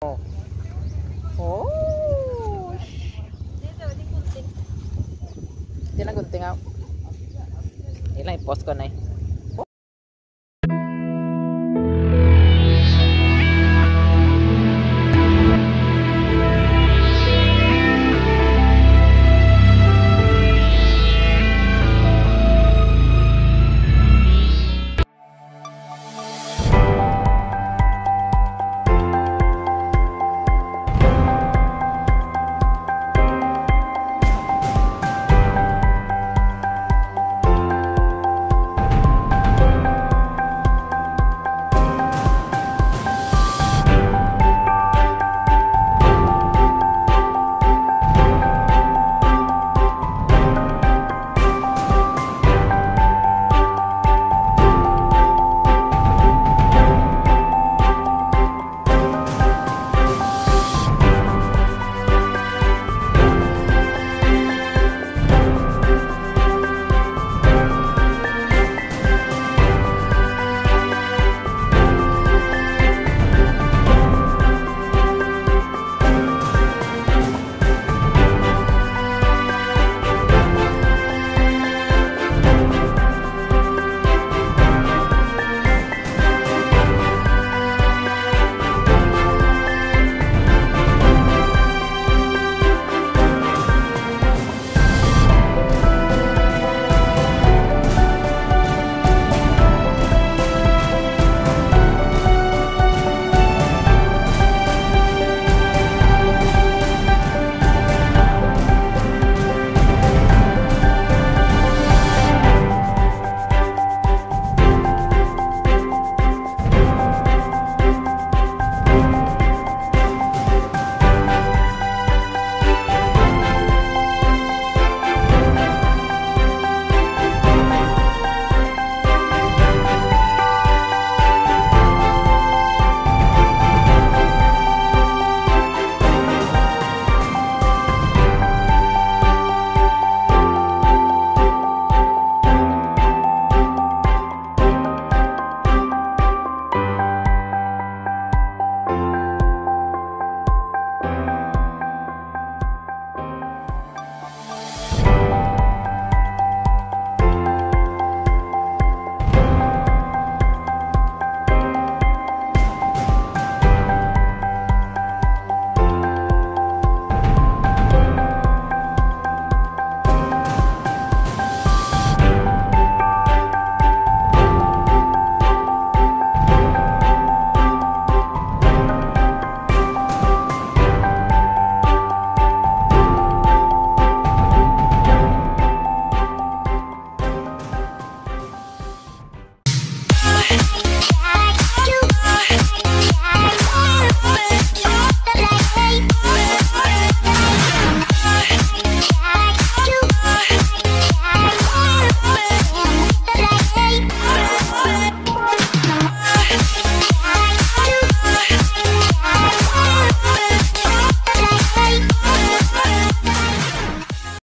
Oh. Oh. Dito, di kunting. Hindi ah. lang gunting ako. Hindi i-post ko na eh.